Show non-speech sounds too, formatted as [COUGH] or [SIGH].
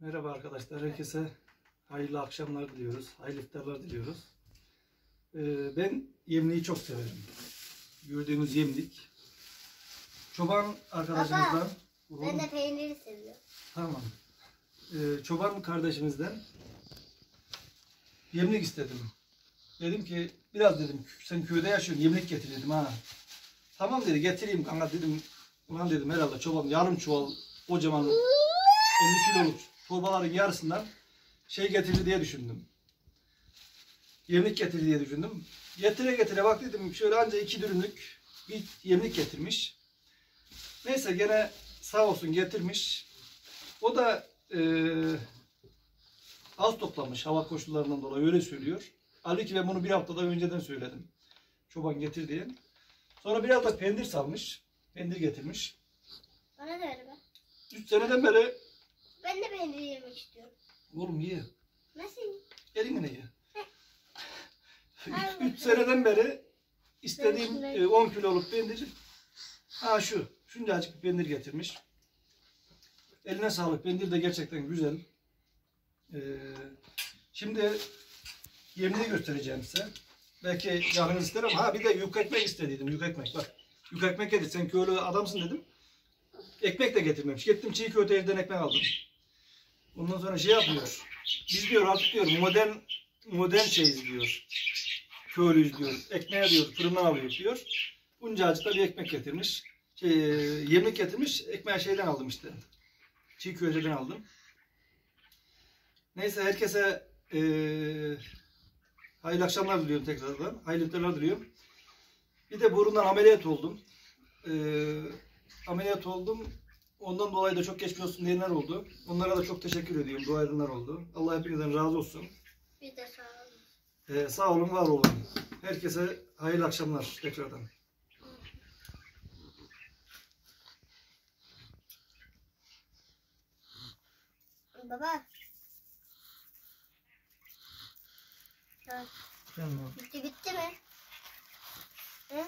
Merhaba arkadaşlar. Herkese hayırlı akşamlar diliyoruz. Hayırlı iftarlar diliyoruz. Ee, ben yemliği çok severim. Gördüğünüz yemlik. Çoban arkadaşımızdan Ben Oğlum, de peyniri seviyorum. tamam. Ee, çoban kardeşimizden yemlik istedim. Dedim ki biraz dedim sen köyde yaşıyorsun yemlik getir dedim ha. Tamam dedi getireyim kanka dedim. Ulan dedim herhalde çoban yarım çuval kocaman 50 kiloluk torbaların yarısından şey getirdi diye düşündüm. Yemlik getirdi diye düşündüm. Getire getire bak dedim şöyle anca iki dürümlük bir yemlik getirmiş. Neyse gene sağ olsun getirmiş. O da eee az toplamış hava koşullarından dolayı öyle söylüyor. Halbuki ben bunu bir haftada önceden söyledim. Çoban getir diye. Sonra biraz da pendir salmış. Pendir getirmiş. Bana da ver be. 3 seneden beri Ben de peynir yemek istiyorum. oğlum ye. Nasıl? Elinle ye. 3 [LAUGHS] seneden beri istediğim e, 10 kiloluk pendir. Ha şu. Şuncacık bir pendir getirmiş. Eline sağlık. Pendir de gerçekten güzel. Ee, şimdi yemeği göstereceğim size. Belki canınız ister ama ha bir de yük ekmek istediydim. Yük ekmek bak. Yük ekmek dedi. Sen köylü adamsın dedim. Ekmek de getirmemiş. Gittim çiğ köfte evden ekmek aldım. Ondan sonra şey yapıyor. Biz diyor artık diyor modern modern şeyiz diyor. Köylüyüz diyor. Ekmeğe diyor fırından alıyor diyor. Bunca acıkta bir ekmek getirmiş. Şey, yemek getirmiş. Ekmeği şeyden aldım işte. Çiğ köfteden aldım. Neyse herkese eee hayırlı akşamlar diliyorum tekrardan. Hayırlı iftarlar diliyorum. Bir de burundan ameliyat oldum. Eee ameliyat oldum. Ondan dolayı da çok geçmiş olsun diyenler oldu. Onlara da çok teşekkür ediyorum. Dua edenler oldu. Allah hepinizden razı olsun. Bir de sağ olun. Ee, sağ olun, var olun. Herkese hayırlı akşamlar tekrardan. Baba. Tamam. bitti bitti mi? Hı?